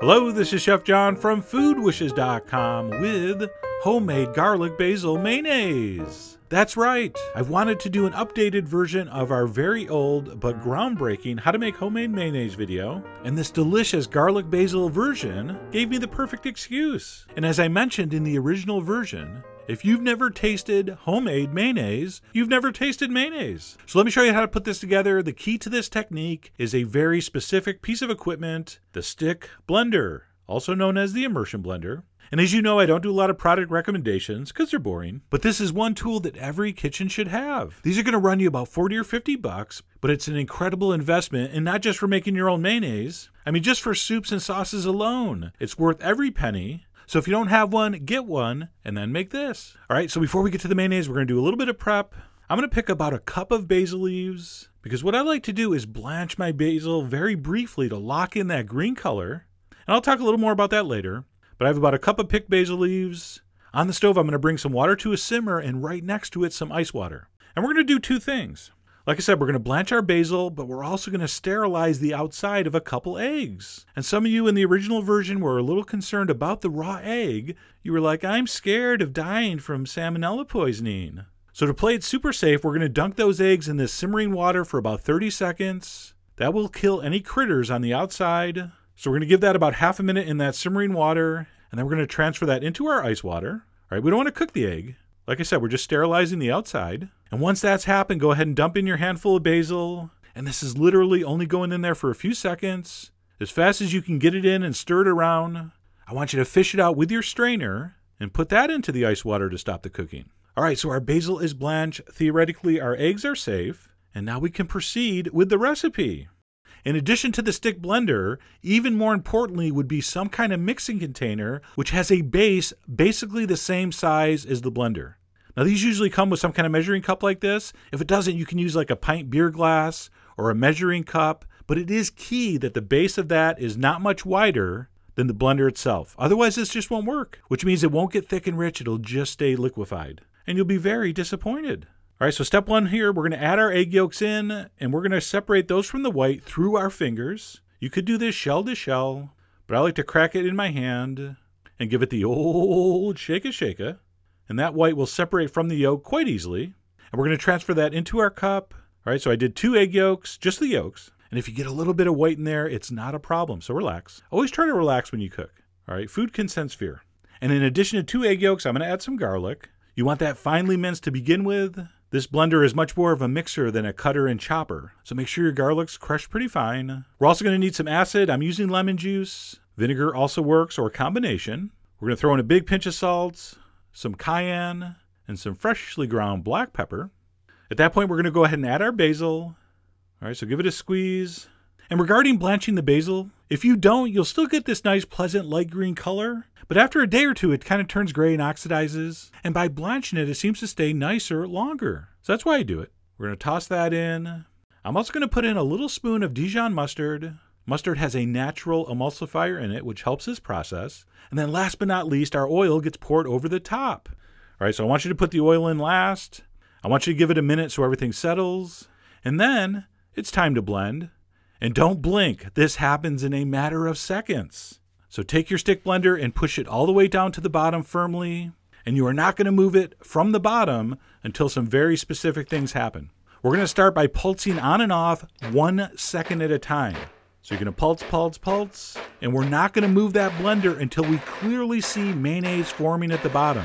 Hello, this is Chef John from foodwishes.com with homemade garlic basil mayonnaise. That's right, I wanted to do an updated version of our very old but groundbreaking how to make homemade mayonnaise video, and this delicious garlic basil version gave me the perfect excuse. And as I mentioned in the original version, if you've never tasted homemade mayonnaise, you've never tasted mayonnaise. So let me show you how to put this together. The key to this technique is a very specific piece of equipment, the stick blender, also known as the immersion blender. And as you know, I don't do a lot of product recommendations because they're boring, but this is one tool that every kitchen should have. These are going to run you about 40 or 50 bucks, but it's an incredible investment and not just for making your own mayonnaise. I mean, just for soups and sauces alone, it's worth every penny. So if you don't have one, get one and then make this. All right, so before we get to the mayonnaise, we're going to do a little bit of prep. I'm going to pick about a cup of basil leaves because what I like to do is blanch my basil very briefly to lock in that green color. And I'll talk a little more about that later. But I have about a cup of picked basil leaves. On the stove, I'm going to bring some water to a simmer and right next to it some ice water. And we're going to do two things. Like I said, we're going to blanch our basil, but we're also going to sterilize the outside of a couple eggs. And some of you in the original version were a little concerned about the raw egg. You were like, I'm scared of dying from salmonella poisoning. So to play it super safe, we're going to dunk those eggs in this simmering water for about 30 seconds. That will kill any critters on the outside. So we're going to give that about half a minute in that simmering water, and then we're going to transfer that into our ice water. All right, we don't want to cook the egg. Like I said, we're just sterilizing the outside. And once that's happened, go ahead and dump in your handful of basil. And this is literally only going in there for a few seconds. As fast as you can get it in and stir it around. I want you to fish it out with your strainer and put that into the ice water to stop the cooking. All right, so our basil is blanched. Theoretically, our eggs are safe. And now we can proceed with the recipe. In addition to the stick blender, even more importantly would be some kind of mixing container which has a base basically the same size as the blender. Now, these usually come with some kind of measuring cup like this. If it doesn't, you can use like a pint beer glass or a measuring cup, but it is key that the base of that is not much wider than the blender itself. Otherwise, this just won't work, which means it won't get thick and rich. It'll just stay liquefied, and you'll be very disappointed. All right, so step one here, we're going to add our egg yolks in, and we're going to separate those from the white through our fingers. You could do this shell to shell, but I like to crack it in my hand and give it the old shake a shake a, and that white will separate from the yolk quite easily. And we're going to transfer that into our cup. All right, so I did two egg yolks, just the yolks. And if you get a little bit of white in there, it's not a problem, so relax. Always try to relax when you cook. All right, food can sense fear. And in addition to two egg yolks, I'm going to add some garlic. You want that finely minced to begin with. This blender is much more of a mixer than a cutter and chopper, so make sure your garlic's crushed pretty fine. We're also going to need some acid. I'm using lemon juice. Vinegar also works, or a combination. We're going to throw in a big pinch of salt, some cayenne, and some freshly ground black pepper. At that point, we're going to go ahead and add our basil. All right, so give it a squeeze. And regarding blanching the basil, if you don't, you'll still get this nice, pleasant light green color. But after a day or two, it kind of turns gray and oxidizes. And by blanching it, it seems to stay nicer longer. So that's why I do it. We're going to toss that in. I'm also going to put in a little spoon of Dijon mustard. Mustard has a natural emulsifier in it, which helps this process. And then last but not least, our oil gets poured over the top. All right, so I want you to put the oil in last. I want you to give it a minute so everything settles. And then it's time to blend. And don't blink, this happens in a matter of seconds. So take your stick blender and push it all the way down to the bottom firmly. And you are not going to move it from the bottom until some very specific things happen. We're going to start by pulsing on and off one second at a time. So you're going to pulse, pulse, pulse, and we're not going to move that blender until we clearly see mayonnaise forming at the bottom.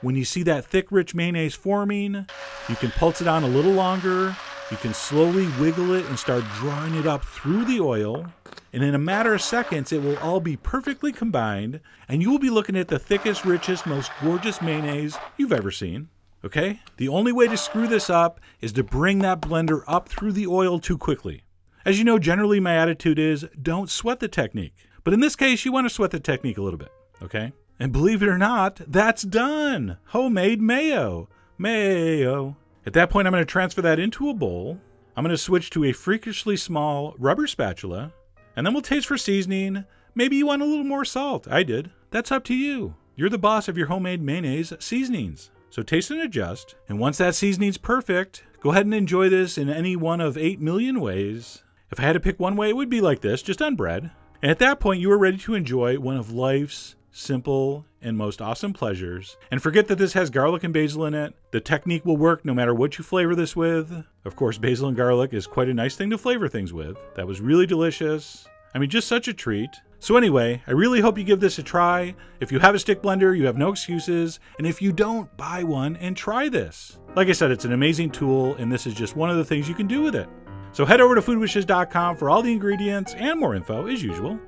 When you see that thick, rich mayonnaise forming, you can pulse it on a little longer. You can slowly wiggle it and start drawing it up through the oil. And in a matter of seconds, it will all be perfectly combined, and you will be looking at the thickest, richest, most gorgeous mayonnaise you've ever seen. Okay? The only way to screw this up is to bring that blender up through the oil too quickly. As you know, generally my attitude is don't sweat the technique. But in this case, you want to sweat the technique a little bit. Okay? And believe it or not, that's done. Homemade mayo. Mayo. At that point, I'm going to transfer that into a bowl. I'm going to switch to a freakishly small rubber spatula. And then we'll taste for seasoning. Maybe you want a little more salt. I did. That's up to you. You're the boss of your homemade mayonnaise seasonings. So taste and adjust. And once that seasoning's perfect, go ahead and enjoy this in any one of 8 million ways. If I had to pick one way, it would be like this, just on bread. And at that point, you are ready to enjoy one of life's simple and most awesome pleasures. And forget that this has garlic and basil in it. The technique will work no matter what you flavor this with. Of course, basil and garlic is quite a nice thing to flavor things with. That was really delicious. I mean, just such a treat. So, anyway, I really hope you give this a try. If you have a stick blender, you have no excuses. And if you don't, buy one and try this. Like I said, it's an amazing tool, and this is just one of the things you can do with it. So, head over to foodwishes.com for all the ingredients and more info as usual.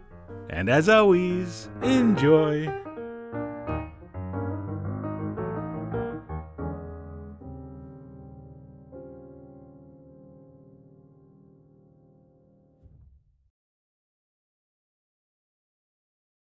And as always, enjoy.